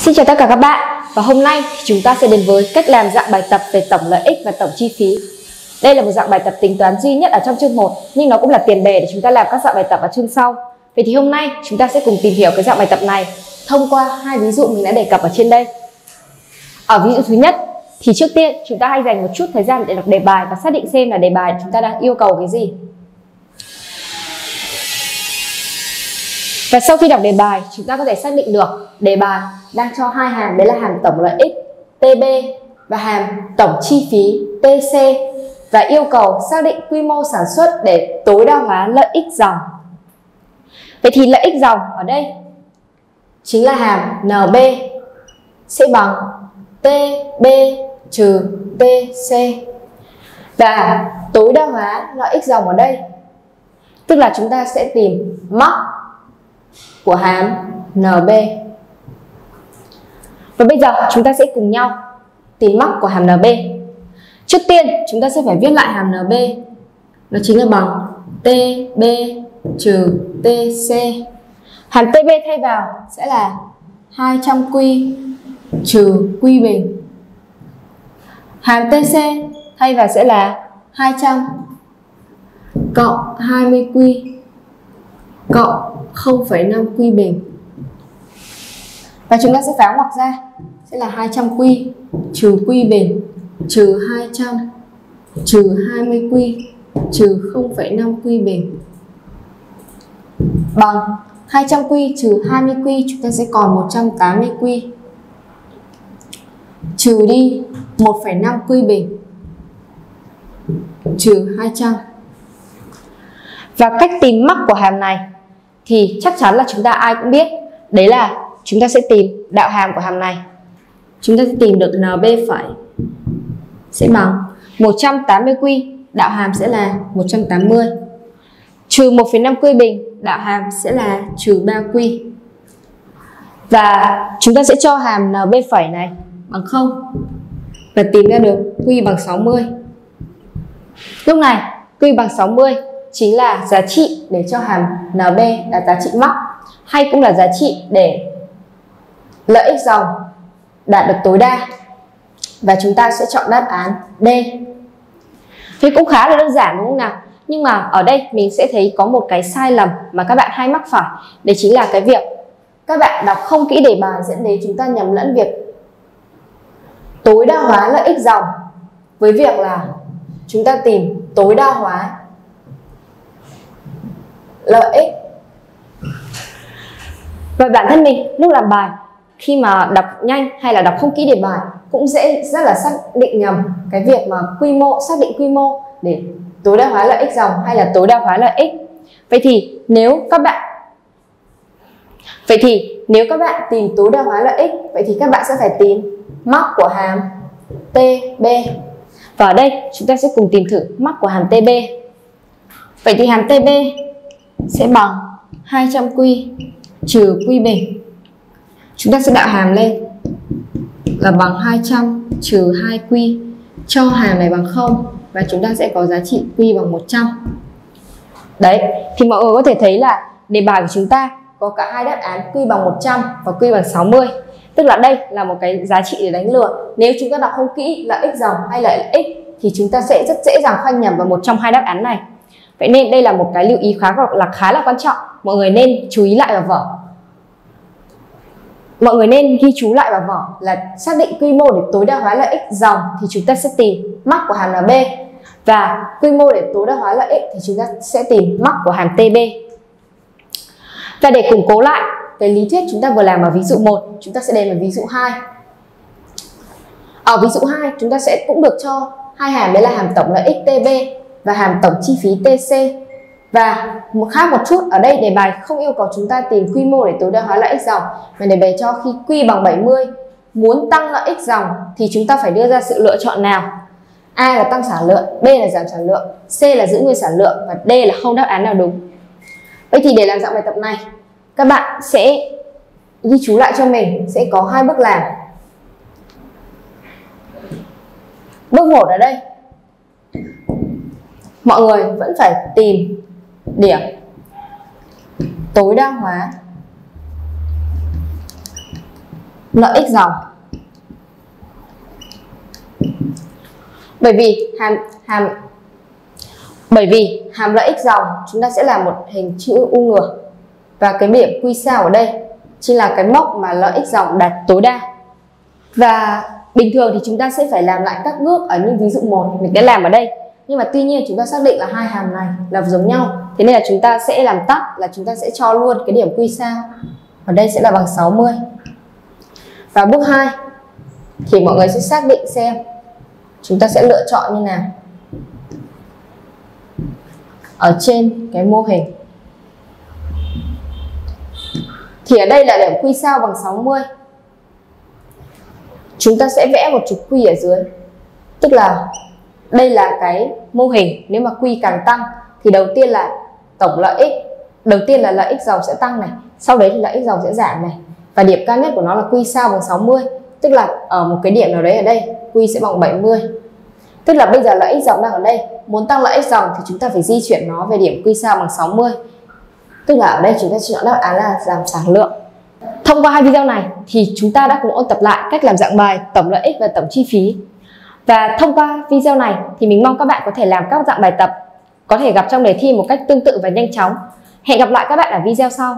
Xin chào tất cả các bạn và hôm nay thì chúng ta sẽ đến với cách làm dạng bài tập về tổng lợi ích và tổng chi phí. Đây là một dạng bài tập tính toán duy nhất ở trong chương 1 nhưng nó cũng là tiền đề để chúng ta làm các dạng bài tập ở chương sau. Vậy thì hôm nay chúng ta sẽ cùng tìm hiểu cái dạng bài tập này thông qua hai ví dụ mình đã đề cập ở trên đây. Ở ví dụ thứ nhất thì trước tiên chúng ta hãy dành một chút thời gian để đọc đề bài và xác định xem là đề bài chúng ta đang yêu cầu cái gì. Và sau khi đọc đề bài, chúng ta có thể xác định được đề bài đang cho hai hàm đấy là hàm tổng lợi ích TB và hàm tổng chi phí TC và yêu cầu xác định quy mô sản xuất để tối đa hóa lợi ích dòng. Vậy thì lợi ích dòng ở đây chính là hàm NB sẽ bằng TB trừ TC và tối đa hóa lợi ích dòng ở đây, tức là chúng ta sẽ tìm mắc của hàm NB. Và bây giờ chúng ta sẽ cùng nhau tìm móc của hàm NB. Trước tiên chúng ta sẽ phải viết lại hàm NB. Nó chính là bằng TB trừ TC. Hàm TB thay vào sẽ là 200Q trừ Q bình. Hàm TC thay vào sẽ là 200 cộng 20Q cộng 0,5q bình và chúng ta sẽ phá ngoặc ra. Sẽ là 200 q trừ q bình trừ 200 trừ 20 q trừ 0,5 q bình bằng 200 q trừ 20 q chúng ta sẽ còn 180 q trừ đi 1,5 q bình trừ 200 và cách tìm mắc của hàm này thì chắc chắn là chúng ta ai cũng biết. Đấy là chúng ta sẽ tìm đạo hàm của hàm này. Chúng ta sẽ tìm được NB phẩy sẽ bằng 180 quy đạo hàm sẽ là 180 trừ 1,5 quy bình đạo hàm sẽ là trừ 3 quy. Và chúng ta sẽ cho hàm NB phẩy này bằng 0 và tìm ra được quy bằng 60 lúc này quy bằng 60 chính là giá trị để cho hàm NB là giá trị mắc hay cũng là giá trị để lợi ích dòng đạt được tối đa và chúng ta sẽ chọn đáp án D. Thì cũng khá là đơn giản đúng không nào? Nhưng mà ở đây mình sẽ thấy có một cái sai lầm mà các bạn hay mắc phải Đấy chính là cái việc các bạn đọc không kỹ đề bài dẫn đến chúng ta nhầm lẫn việc tối đa hóa lợi ích dòng với việc là chúng ta tìm tối đa hóa lợi ích và bản thân mình lúc làm bài khi mà đọc nhanh hay là đọc không kỹ đề bài cũng dễ rất là xác định nhầm cái việc mà quy mô, xác định quy mô để tối đa hóa lợi ích dòng hay là tối đa hóa lợi ích vậy thì nếu các bạn, vậy thì nếu các bạn tìm tối đa hóa lợi ích vậy thì các bạn sẽ phải tìm mắc của hàm TB và ở đây chúng ta sẽ cùng tìm thử mắc của hàm TB vậy thì hàm TB sẽ bằng 200Q trừ Q bình. Chúng ta sẽ đạo hàm lên là bằng 200 trừ 2Q cho hàm này bằng 0 và chúng ta sẽ có giá trị Q bằng 100. Đấy, thì mọi người có thể thấy là đề bài của chúng ta có cả hai đáp án Q bằng 100 và Q bằng 60. Tức là đây là một cái giá trị để đánh lừa. Nếu chúng ta đọc không kỹ là x dòng hay là x thì chúng ta sẽ rất dễ dàng khoanh nhầm vào một trong hai đáp án này. Vậy nên đây là một cái lưu ý khá là khá là quan trọng. Mọi người nên chú ý lại vào vở. Mọi người nên ghi chú lại vào vở là xác định quy mô để tối đa hóa lợi ích dòng thì chúng ta sẽ tìm mắc của hàm là B và quy mô để tối đa hóa lợi ích thì chúng ta sẽ tìm mắc của hàm TB. Và để củng cố lại cái lý thuyết chúng ta vừa làm ở ví dụ 1, chúng ta sẽ đến ở ví dụ 2. Ở ví dụ 2 chúng ta sẽ cũng được cho hai hàm đấy là hàm tổng lợi ích TB và hàm tổng chi phí TC. Và một khác một chút, ở đây đề bài không yêu cầu chúng ta tìm quy mô để tối đa hóa lợi ích dòng, mà đề bài cho khi quy bằng 70 muốn tăng lợi ích dòng thì chúng ta phải đưa ra sự lựa chọn nào. A là tăng sản lượng, B là giảm sản lượng, C là giữ nguyên sản lượng và D là không đáp án nào đúng. Vậy thì để làm dạng bài tập này, các bạn sẽ ghi chú lại cho mình sẽ có hai bước làm. Bước 1 ở đây mọi người vẫn phải tìm điểm. Tối đa hóa. Lợi ích dòng. Bởi vì hàm hàm, bởi vì hàm lợi ích dòng, chúng ta sẽ là một hình chữ u ngược. Và cái điểm quy sao ở đây chính là cái mốc mà lợi ích dòng đạt tối đa. Và bình thường thì chúng ta sẽ phải làm lại các bước ở những ví dụ một. Mình sẽ làm ở đây nhưng mà tuy nhiên chúng ta xác định là hai hàm này là giống nhau. Thế nên là chúng ta sẽ làm tắt là chúng ta sẽ cho luôn cái điểm quy sao. Ở đây sẽ là bằng 60 và bước 2 thì mọi người sẽ xác định xem chúng ta sẽ lựa chọn như nào. Ở trên cái mô hình. Thì ở đây là điểm quy sao bằng 60 chúng ta sẽ vẽ một trục quy ở dưới. Tức là đây là cái mô hình, nếu mà quy càng tăng thì đầu tiên là tổng lợi ích. Đầu tiên là lợi ích dòng sẽ tăng này, sau đấy thì lợi ích dòng sẽ giảm này. Và điểm cao nhất của nó là quy sao bằng 60 tức là ở một cái điểm nào đấy ở đây, quy sẽ bằng 70 tức là bây giờ lợi ích dòng đang ở đây, muốn tăng lợi ích dòng thì chúng ta phải di chuyển nó về điểm quy sao bằng 60 tức là ở đây chúng ta chọn đáp án là giảm sản lượng. Thông qua hai video này thì chúng ta đã cùng ôn tập lại cách làm dạng bài, tổng lợi ích và tổng chi phí và thông qua video này thì mình mong các bạn có thể làm các dạng bài tập, có thể gặp trong đề thi một cách tương tự và nhanh chóng. Hẹn gặp lại các bạn ở video sau.